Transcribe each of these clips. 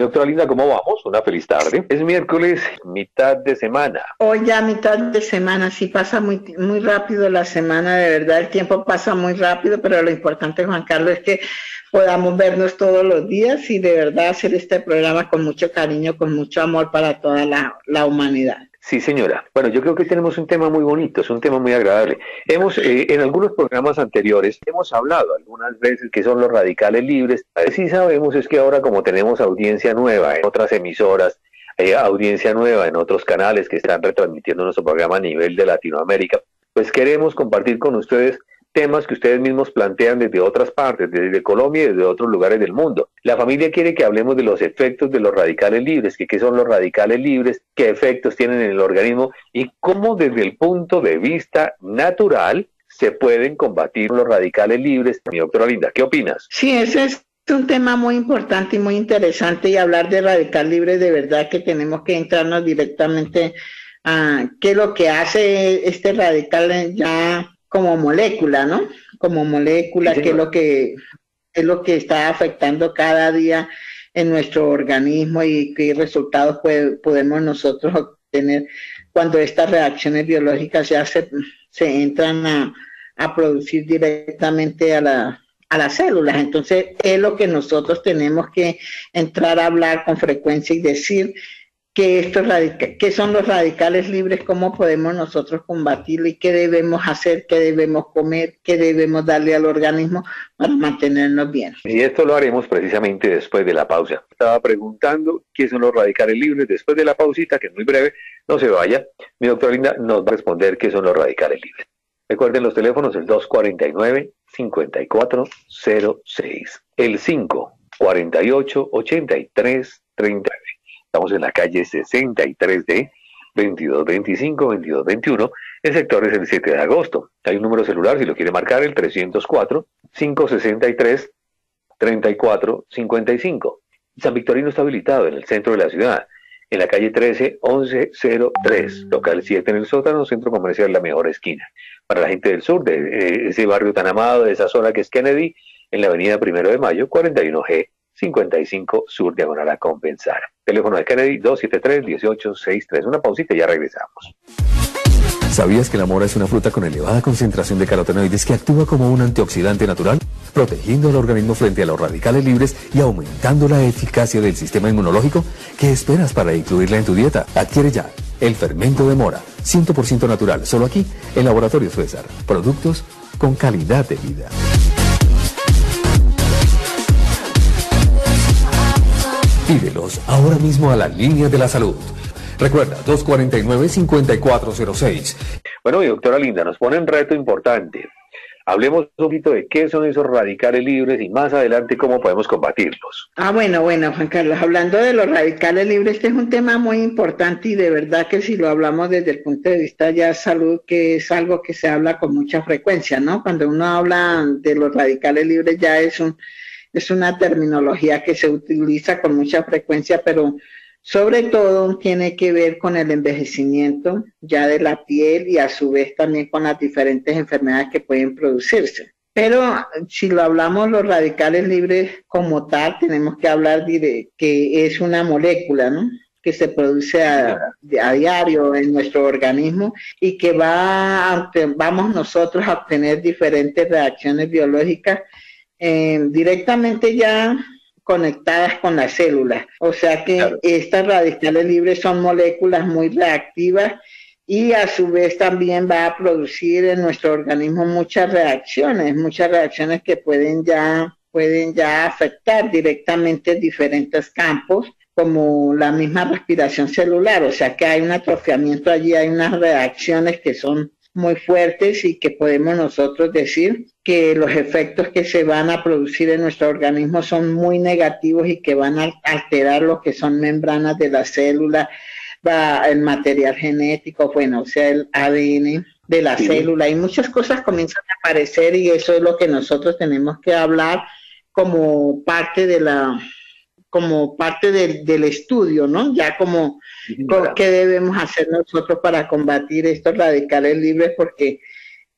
Doctora Linda, ¿cómo vamos? Una feliz tarde. Es miércoles, mitad de semana. Hoy ya mitad de semana, sí pasa muy, muy rápido la semana, de verdad, el tiempo pasa muy rápido, pero lo importante, Juan Carlos, es que podamos vernos todos los días y de verdad hacer este programa con mucho cariño, con mucho amor para toda la humanidad. Sí, señora. Bueno, yo creo que tenemos un tema muy bonito, es un tema muy agradable. Hemos, eh, en algunos programas anteriores, hemos hablado algunas veces que son los radicales libres. Sí sabemos es que ahora como tenemos audiencia nueva en otras emisoras, hay audiencia nueva en otros canales que están retransmitiendo nuestro programa a nivel de Latinoamérica, pues queremos compartir con ustedes temas que ustedes mismos plantean desde otras partes, desde Colombia y desde otros lugares del mundo. La familia quiere que hablemos de los efectos de los radicales libres, qué son los radicales libres, qué efectos tienen en el organismo y cómo desde el punto de vista natural se pueden combatir los radicales libres. Mi doctora Linda, ¿qué opinas? Sí, ese es un tema muy importante y muy interesante y hablar de radical libre de verdad que tenemos que entrarnos directamente a qué es lo que hace este radical ya como molécula, ¿no? Como molécula, que es lo que es lo que está afectando cada día en nuestro organismo y qué resultados podemos nosotros obtener cuando estas reacciones biológicas ya se, se entran a, a producir directamente a, la, a las células. Entonces, es lo que nosotros tenemos que entrar a hablar con frecuencia y decir qué, estos qué son los radicales libres, cómo podemos nosotros combatirlo y qué debemos hacer, qué debemos comer, qué debemos darle al organismo para mantenernos bien. Y esto lo haremos precisamente después de la pausa. Estaba preguntando qué son los radicales libres después de la pausita, que es muy breve, no se vaya. Mi doctora Linda nos va a responder qué son los radicales libres. Recuerden los teléfonos, el 249-5406, el 548-8339. Estamos en la calle 63D, 2225, 2221. El sector es el 7 de agosto. Hay un número celular, si lo quiere marcar, el 304-563-3455. San Victorino está habilitado en el centro de la ciudad, en la calle 13 1103, local 7 en el sótano, centro comercial La Mejor Esquina. Para la gente del sur, de eh, ese barrio tan amado, de esa zona que es Kennedy, en la avenida Primero de Mayo, 41G 55 Sur Diagonal a compensar. Teléfono de Kennedy 273-1863. Una pausita y ya regresamos. ¿Sabías que la mora es una fruta con elevada concentración de carotenoides que actúa como un antioxidante natural, protegiendo al organismo frente a los radicales libres y aumentando la eficacia del sistema inmunológico? ¿Qué esperas para incluirla en tu dieta? Adquiere ya el fermento de mora, 100% natural, solo aquí en Laboratorio César. Productos con calidad de vida. Pídelos ahora mismo a la línea de la salud. Recuerda, 249-5406. Bueno, mi doctora Linda, nos pone un reto importante. Hablemos un poquito de qué son esos radicales libres y más adelante cómo podemos combatirlos. Ah, bueno, bueno, Juan Carlos, hablando de los radicales libres, este es un tema muy importante y de verdad que si lo hablamos desde el punto de vista ya de salud, que es algo que se habla con mucha frecuencia, ¿no? Cuando uno habla de los radicales libres ya es un es una terminología que se utiliza con mucha frecuencia, pero sobre todo tiene que ver con el envejecimiento ya de la piel y a su vez también con las diferentes enfermedades que pueden producirse. Pero si lo hablamos los radicales libres como tal, tenemos que hablar de que es una molécula, ¿no? que se produce a, a, diario en nuestro organismo y que va vamos nosotros a obtener diferentes reacciones biológicas eh, directamente ya conectadas con las células. O sea que estas radicales libres son moléculas muy reactivas y a su vez también va a producir en nuestro organismo muchas reacciones, muchas reacciones que pueden ya pueden ya afectar directamente diferentes campos como la misma respiración celular, o sea que hay un atrofiamiento allí, hay unas reacciones que son muy fuertes y que podemos nosotros decir que los efectos que se van a producir en nuestro organismo son muy negativos y que van a alterar lo que son membranas de la célula, el material genético, bueno, o sea, el ADN de la célula. Y muchas cosas comienzan a aparecer y eso es lo que nosotros tenemos que hablar como parte de la como parte del, del estudio, ¿no? Ya como qué debemos hacer nosotros para combatir estos radicales libres, porque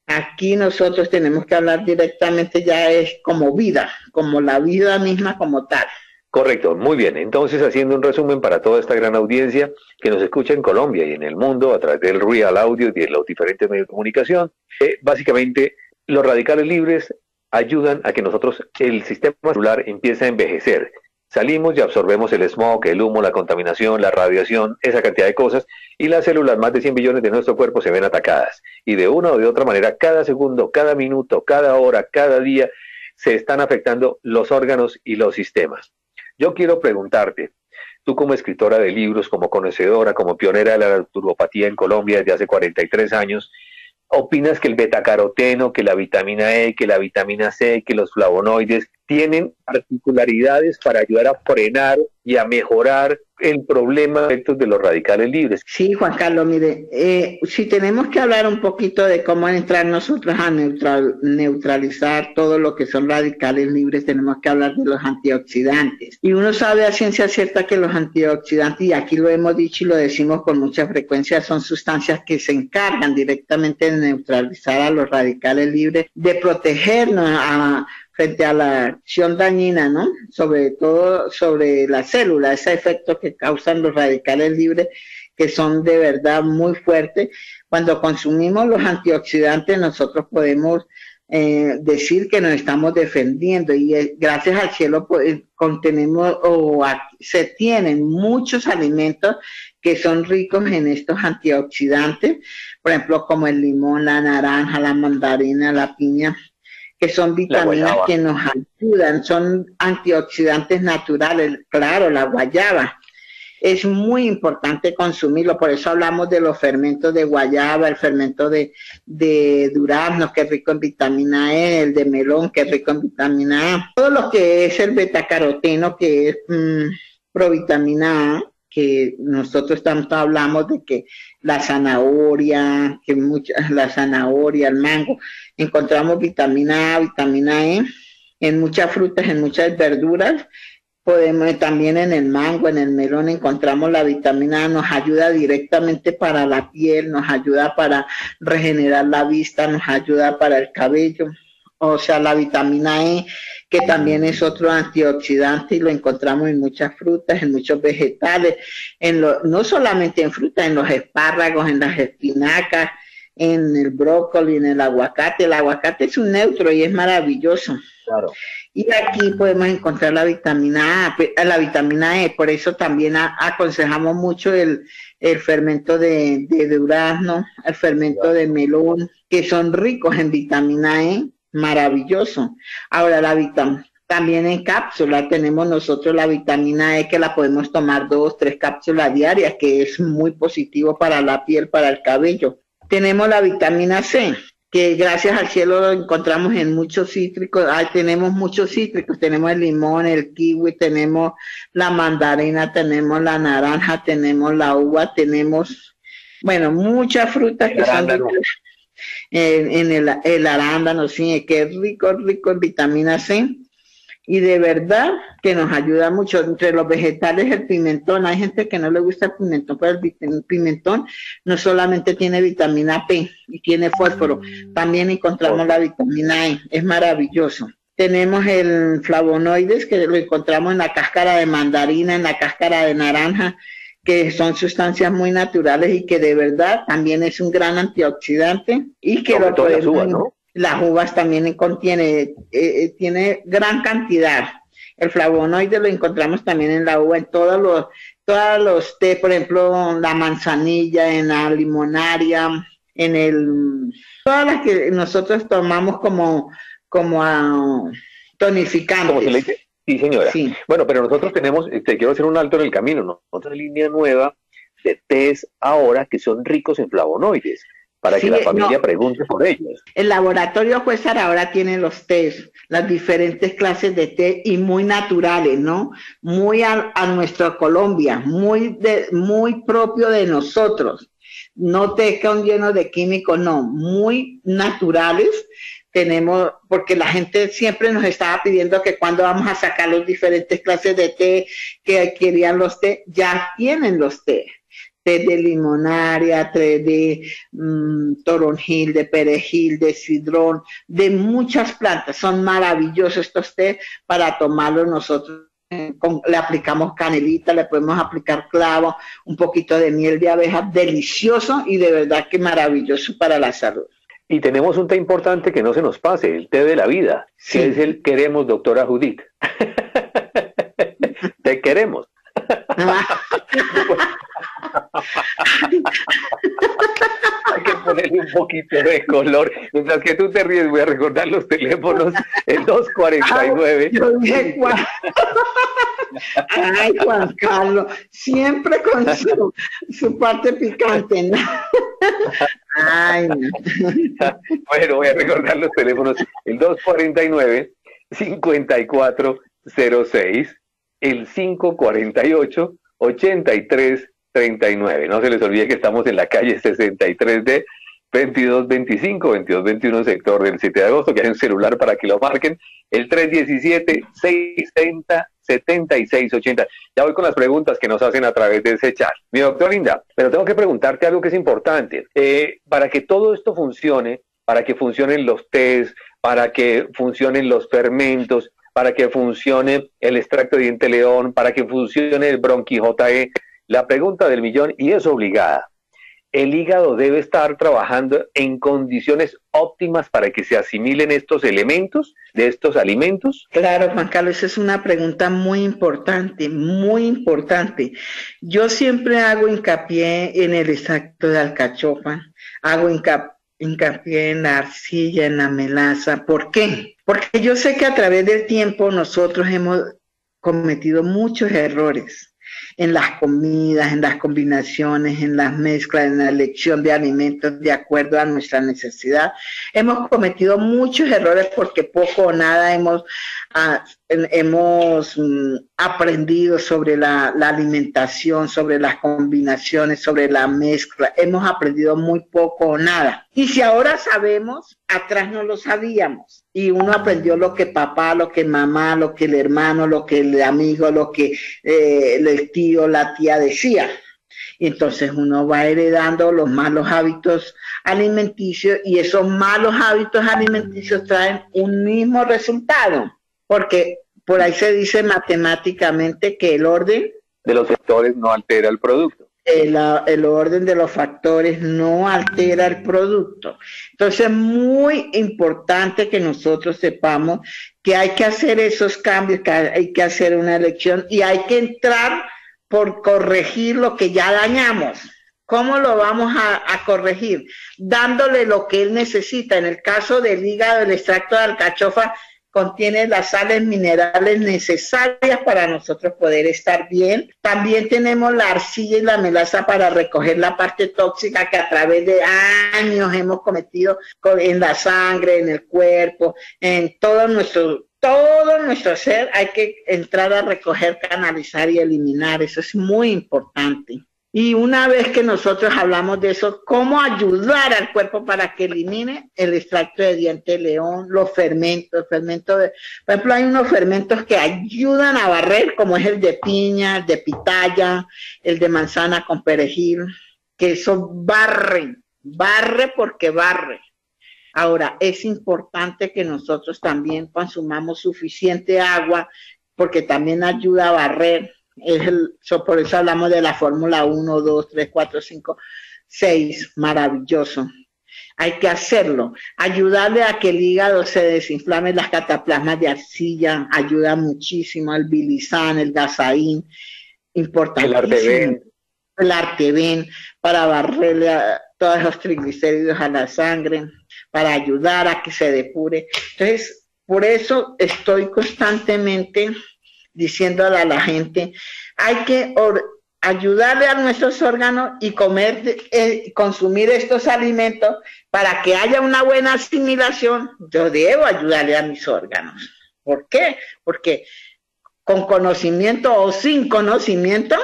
aquí nosotros tenemos que hablar directamente ya es como vida, como la vida misma como tal. Correcto, muy bien. Entonces, haciendo un resumen para toda esta gran audiencia que nos escucha en Colombia y en el mundo a través del Real Audio y de los diferentes medios de comunicación, eh, básicamente los radicales libres ayudan a que nosotros, el sistema celular empiece a envejecer. Salimos y absorbemos el smog, el humo, la contaminación, la radiación, esa cantidad de cosas, y las células, más de 100 billones de nuestro cuerpo, se ven atacadas. Y de una o de otra manera, cada segundo, cada minuto, cada hora, cada día, se están afectando los órganos y los sistemas. Yo quiero preguntarte, tú como escritora de libros, como conocedora, como pionera de la naturopatía en Colombia desde hace 43 años, ¿opinas que el betacaroteno, que la vitamina E, que la vitamina C, que los flavonoides tienen particularidades para ayudar a frenar y a mejorar el problema de los radicales libres. Sí, Juan Carlos, mire, eh, si tenemos que hablar un poquito de cómo entrar nosotros a neutral, neutralizar todo lo que son radicales libres, tenemos que hablar de los antioxidantes. Y uno sabe a ciencia cierta que los antioxidantes, y aquí lo hemos dicho y lo decimos con mucha frecuencia, son sustancias que se encargan directamente de neutralizar a los radicales libres, de protegernos a frente a la acción dañina, ¿no? Sobre todo sobre la célula, ese efecto que causan los radicales libres, que son de verdad muy fuertes. Cuando consumimos los antioxidantes, nosotros podemos eh, decir que nos estamos defendiendo y eh, gracias al cielo pues, contenemos o se tienen muchos alimentos que son ricos en estos antioxidantes, por ejemplo como el limón, la naranja, la mandarina, la piña, que son vitaminas que nos ayudan, son antioxidantes naturales, claro, la guayaba. Es muy importante consumirlo, por eso hablamos de los fermentos de guayaba, el fermento de, de durazno, que es rico en vitamina E, el de melón, que es rico en vitamina A, todo lo que es el betacaroteno, que es mm, provitamina A, que nosotros tanto hablamos de que la zanahoria, que mucha, la zanahoria, el mango, encontramos vitamina A, vitamina E en muchas frutas, en muchas verduras. Podemos también en el mango, en el melón encontramos la vitamina A, nos ayuda directamente para la piel, nos ayuda para regenerar la vista, nos ayuda para el cabello. O sea, la vitamina E que también es otro antioxidante y lo encontramos en muchas frutas, en muchos vegetales, en lo, no solamente en frutas, en los espárragos, en las espinacas, en el brócoli, en el aguacate. El aguacate es un neutro y es maravilloso. Claro. Y aquí podemos encontrar la vitamina A, la vitamina E, por eso también aconsejamos mucho el, el fermento de, de durazno, el fermento de melón, que son ricos en vitamina E maravilloso. Ahora la vitamina, también en cápsula tenemos nosotros la vitamina E que la podemos tomar dos, tres cápsulas diarias, que es muy positivo para la piel, para el cabello. Tenemos la vitamina C, que gracias al cielo lo encontramos en muchos cítricos. tenemos muchos cítricos, tenemos el limón, el kiwi, tenemos la mandarina, tenemos la naranja, tenemos la uva, tenemos, bueno, muchas frutas que son en, el, el, arándano, sí, que es rico, rico en vitamina C. Y de verdad que nos ayuda mucho. Entre los vegetales, el pimentón. Hay gente que no le gusta el pimentón, pero el pimentón no solamente tiene vitamina P y tiene fósforo, también encontramos la vitamina E. Es maravilloso tenemos el flavonoides que lo encontramos en la cáscara de mandarina, en la cáscara de naranja, que son sustancias muy naturales y que de verdad también es un gran antioxidante y que lo las uvas, ¿no? Las uvas también contiene, eh, eh, tiene gran cantidad. El flavonoide lo encontramos también en la uva, en todos los, todos los té, por ejemplo, la manzanilla, en la limonaria, en el, todas las que nosotros tomamos como, como a, tonificantes. Sí, señora. Bueno, pero nosotros tenemos, te este, quiero hacer un alto en el camino, ¿no? otra línea nueva de test ahora que son ricos en flavonoides para que la familia pregunte por ellos. El laboratorio Juezar ahora tiene los test, las diferentes clases de té y muy naturales, ¿no? Muy a, nuestra Colombia, muy, de, muy propio de nosotros. No té con lleno de químicos, no, muy naturales tenemos, porque la gente siempre nos estaba pidiendo que cuando vamos a sacar los diferentes clases de té que querían los té, ya tienen los té. Té de limonaria, té de mm, toronjil, de perejil, de sidrón, de muchas plantas. Son maravillosos estos té para tomarlos nosotros le aplicamos canelita, le podemos aplicar clavo, un poquito de miel de abeja, delicioso y de verdad que maravilloso para la salud. Y tenemos un té importante que no se nos pase, el té de la vida, que es el queremos, doctora Judith. te queremos. Hay que ponerle un poquito de color. Mientras que tú te ríes, voy a recordar los teléfonos. El 249. Ay, Juan Carlos, siempre con su, parte picante. Ay, Bueno, voy a recordar los teléfonos. El 249 5406 el 548 8339. No se les olvide que estamos en la calle 63 de 2225, 2221 sector del 7 de agosto, que hay un celular para que lo marquen, el 317-660-7680. Ya voy con las preguntas que nos hacen a través de ese chat. Mi doctor Linda, pero tengo que preguntarte algo que es importante. Eh, para que todo esto funcione, para que funcionen los test, para que funcionen los fermentos, para que funcione el extracto de diente león, para que funcione el bronquijotae. La pregunta del millón, y es obligada, ¿el hígado debe estar trabajando en condiciones óptimas para que se asimilen estos elementos de estos alimentos? Claro, Juan Carlos, esa es una pregunta muy importante, muy importante. Yo siempre hago hincapié en el extracto de alcachofa, hago hincapié hincapié en la arcilla, en la melaza. ¿Por qué? Porque yo sé que a través del tiempo nosotros hemos cometido muchos errores en las comidas, en las combinaciones, en las mezclas, en la elección de alimentos de acuerdo a nuestra necesidad. Hemos cometido muchos errores porque poco o nada hemos hemos mm, aprendido sobre la, alimentación, sobre las combinaciones, sobre la mezcla. Hemos aprendido muy poco o nada. Y si ahora sabemos, atrás no lo sabíamos. Y uno aprendió lo que papá, lo que mamá, lo que el hermano, lo que el amigo, lo que eh, el tío, la tía decía. Y entonces uno va heredando los malos hábitos alimenticios y esos malos hábitos alimenticios traen un mismo resultado porque por ahí se dice matemáticamente que el orden de los factores no altera el producto. El, orden de los factores no altera el producto. Entonces es muy importante que nosotros sepamos que hay que hacer esos cambios, que hay que hacer una elección y hay que entrar por corregir lo que ya dañamos. ¿Cómo lo vamos a, corregir? Dándole lo que él necesita. En el caso del hígado, el extracto de alcachofa contiene las sales minerales necesarias para nosotros poder estar bien. También tenemos la arcilla y la melaza para recoger la parte tóxica que a través de años hemos cometido en la sangre, en el cuerpo, en todo nuestro todo nuestro ser hay que entrar a recoger, canalizar y eliminar. Eso es muy importante. Y una vez que nosotros hablamos de eso, cómo ayudar al cuerpo para que elimine el extracto de diente león, los fermentos, fermentos de, por ejemplo, hay unos fermentos que ayudan a barrer, como es el de piña, el de pitaya, el de manzana con perejil, que eso barren, barre porque barre. Ahora, es importante que nosotros también consumamos suficiente agua porque también ayuda a barrer es el, por eso hablamos de la fórmula 1, 2, 3, 4, 5, 6. Maravilloso. Hay que hacerlo. Ayudarle a que el hígado se desinflame las cataplasmas de arcilla. Ayuda muchísimo al bilizán, el gasaín. Importante. El arteben. El arteben para barrerle a todos los triglicéridos a la sangre, para ayudar a que se depure. Entonces, por eso estoy constantemente diciéndole a la gente, hay que ayudarle a nuestros órganos y comer, eh, consumir estos alimentos para que haya una buena asimilación. Yo debo ayudarle a mis órganos. ¿Por qué? Porque con conocimiento o sin conocimiento,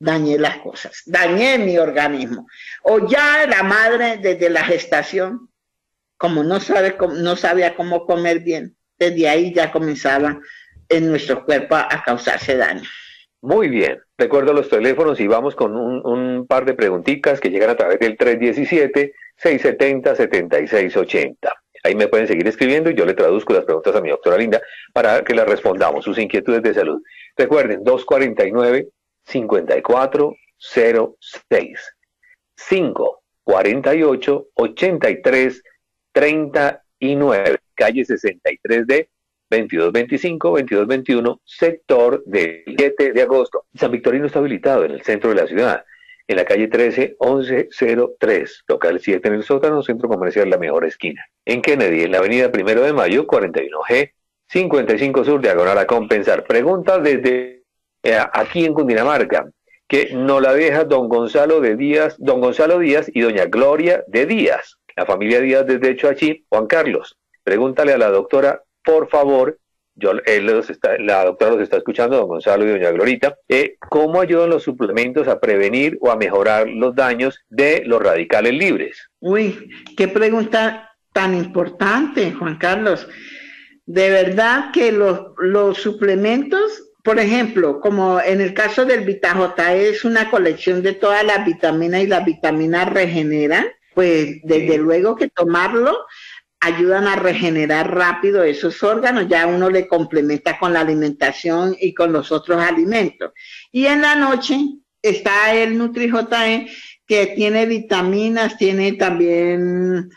dañé las cosas, dañé mi organismo. O ya la madre desde la gestación, como no, sabe, no sabía cómo comer bien, desde ahí ya comenzaba en nuestro cuerpo a causarse daño. Muy bien, recuerdo los teléfonos y vamos con un, par de preguntitas que llegan a través del 317-670-7680. Ahí me pueden seguir escribiendo y yo le traduzco las preguntas a mi doctora Linda para que las respondamos, sus inquietudes de salud. Recuerden, 249-5406. 548-8339, calle 63D 2225-2221, sector del 7 de agosto. San Victorino está habilitado en el centro de la ciudad, en la calle 13 1103, local 7 en el sótano, centro comercial La Mejor Esquina. En Kennedy, en la avenida Primero de Mayo, 41G, 55 Sur, diagonal a compensar. Pregunta desde eh, aquí en Cundinamarca, que no la deja don Gonzalo de Díaz, don Gonzalo Díaz y doña Gloria de Díaz. La familia Díaz desde Choachí, Juan Carlos. Pregúntale a la doctora por favor, yo, la doctora los está escuchando, don Gonzalo y doña Glorita, eh, ¿cómo ayudan los suplementos a prevenir o a mejorar los daños de los radicales libres? Uy, qué pregunta tan importante, Juan Carlos. De verdad que los, los suplementos, por ejemplo, como en el caso del VitaJ, es una colección de todas las vitaminas y las vitaminas regeneran, pues desde luego que tomarlo ayudan a regenerar rápido esos órganos, ya uno le complementa con la alimentación y con los otros alimentos. Y en la noche está el NutriJE que tiene vitaminas, tiene también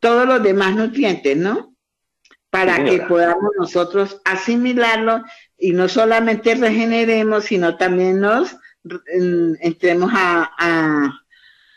todos los demás nutrientes, ¿no? Para que podamos nosotros asimilarlo y no solamente regeneremos, sino también nos entremos a, a,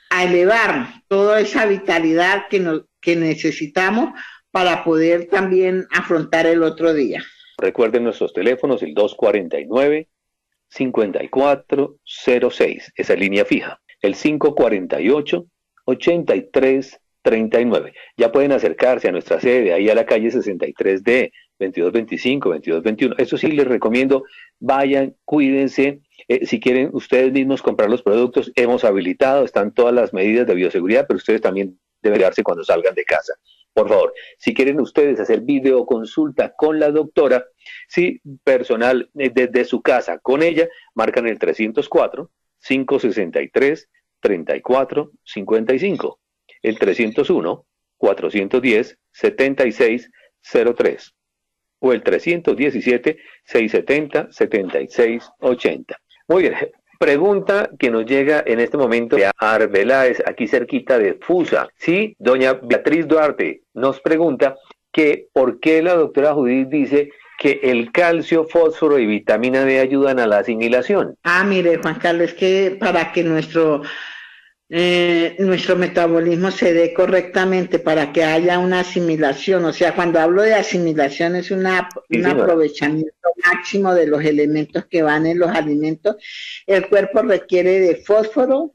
a elevar toda esa vitalidad que nos, que necesitamos para poder también afrontar el otro día. Recuerden nuestros teléfonos, el 249-5406, esa línea fija, el 548-8339. Ya pueden acercarse a nuestra sede, ahí a la calle 63D, 2225, 2221. Eso sí, les recomiendo, vayan, cuídense. Eh, si quieren ustedes mismos comprar los productos, hemos habilitado, están todas las medidas de bioseguridad, pero ustedes también deben darse cuando salgan de casa. Por favor, si quieren ustedes hacer videoconsulta con la doctora, si personal eh, desde su casa con ella, marcan el 304 563 34 55, el 301 410 76 03 o el 317 670 76 80. Muy bien, Pregunta que nos llega en este momento de Arbeláez, aquí cerquita de Fusa. Sí, doña Beatriz Duarte nos pregunta que por qué la doctora Judith dice que el calcio, fósforo y vitamina D ayudan a la asimilación. Ah, mire, Juan Carlos, que para que nuestro eh, nuestro metabolismo se dé correctamente para que haya una asimilación. O sea, cuando hablo de asimilación es una, un aprovechamiento máximo de los elementos que van en los alimentos. El cuerpo requiere de fósforo,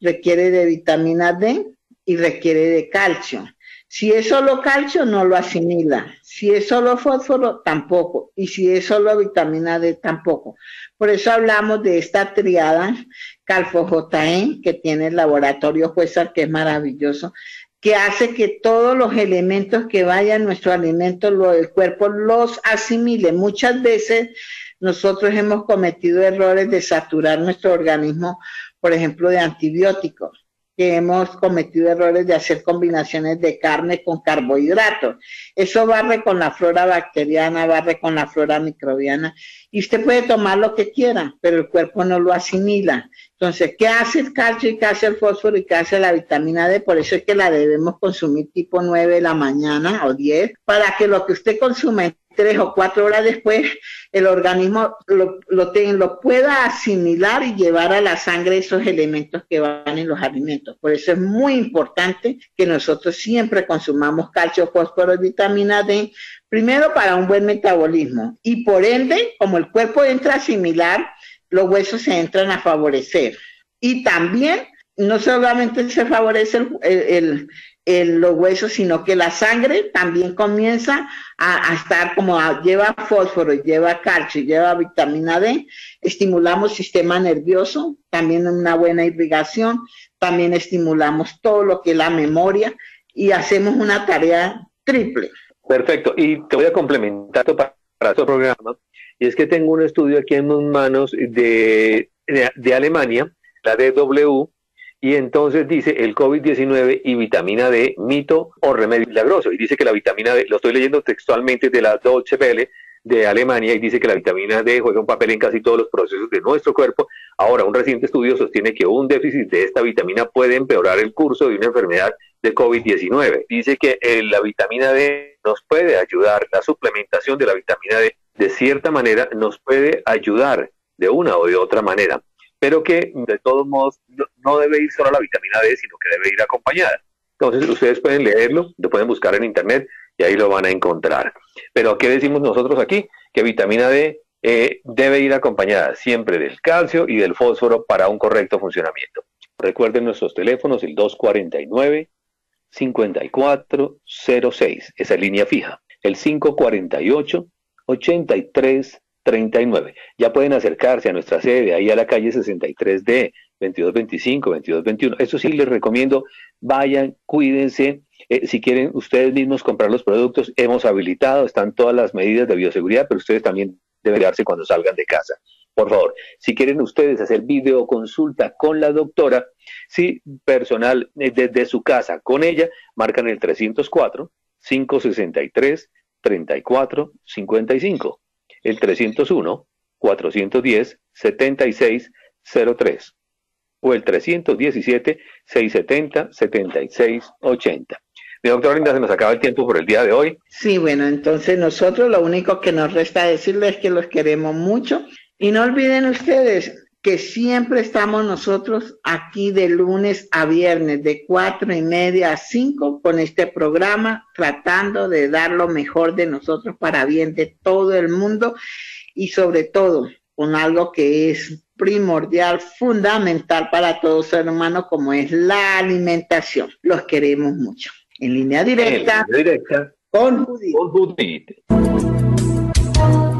requiere de vitamina D y requiere de calcio. Si es solo calcio, no lo asimila. Si es solo fósforo, tampoco. Y si es solo vitamina D, tampoco. Por eso hablamos de esta triada Calfo-JE, que tiene el laboratorio Juezar, que es maravilloso, que hace que todos los elementos que vayan nuestro alimento, lo, el cuerpo los asimile. Muchas veces nosotros hemos cometido errores de saturar nuestro organismo, por ejemplo, de antibióticos que hemos cometido errores de hacer combinaciones de carne con carbohidratos. Eso barre con la flora bacteriana, barre con la flora microbiana. Y usted puede tomar lo que quiera, pero el cuerpo no lo asimila. Entonces, ¿qué hace el calcio y qué hace el fósforo y qué hace la vitamina D? Por eso es que la debemos consumir tipo 9 de la mañana o 10, para que lo que usted consume tres o cuatro horas después el organismo lo, lo, lo pueda asimilar y llevar a la sangre esos elementos que van en los alimentos. Por eso es muy importante que nosotros siempre consumamos calcio, fósforo y vitamina D, primero para un buen metabolismo y por ende, como el cuerpo entra a asimilar, los huesos se entran a favorecer. Y también no solamente se favorece el, los huesos, sino que la sangre también comienza a, estar como lleva fósforo, lleva calcio, lleva vitamina D, estimulamos sistema nervioso, también una buena irrigación, también estimulamos todo lo que es la memoria y hacemos una tarea triple. Perfecto, y te voy a complementar para, para este programa, y es que tengo un estudio aquí en mis manos de, de, de Alemania, la DW, y entonces dice el COVID-19 y vitamina D, mito o remedio milagroso. Y dice que la vitamina D, lo estoy leyendo textualmente de la Deutsche Welle de Alemania, y dice que la vitamina D juega un papel en casi todos los procesos de nuestro cuerpo. Ahora, un reciente estudio sostiene que un déficit de esta vitamina puede empeorar el curso de una enfermedad de COVID-19. Dice que eh, la vitamina D nos puede ayudar, la suplementación de la vitamina D de cierta manera nos puede ayudar de una o de otra manera pero que de todos modos no debe ir solo la vitamina D, sino que debe ir acompañada. Entonces, ustedes pueden leerlo, lo pueden buscar en internet y ahí lo van a encontrar. Pero, ¿qué decimos nosotros aquí? Que vitamina D eh, debe ir acompañada siempre del calcio y del fósforo para un correcto funcionamiento. Recuerden nuestros teléfonos, el 249-5406, esa línea fija, el 548 83 39. Ya pueden acercarse a nuestra sede, ahí a la calle 63D, 2225, 2221. Eso sí les recomiendo, vayan, cuídense. Eh, si quieren ustedes mismos comprar los productos, hemos habilitado, están todas las medidas de bioseguridad, pero ustedes también deben darse cuando salgan de casa. Por favor, si quieren ustedes hacer videoconsulta con la doctora, si personal eh, desde su casa con ella, marcan el 304 563 34 55 el 301-410-7603 o el 317-670-7680. Mi doctora Linda, se nos acaba el tiempo por el día de hoy. Sí, bueno, entonces nosotros lo único que nos resta decirles es que los queremos mucho y no olviden ustedes que siempre estamos nosotros aquí de lunes a viernes, de cuatro y media a cinco, con este programa, tratando de dar lo mejor de nosotros para bien de todo el mundo y sobre todo con algo que es primordial, fundamental para todo ser humano, como es la alimentación. Los queremos mucho. En línea directa, directa con Judith.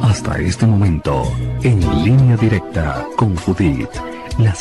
Hasta este momento, en línea directa con Judith. La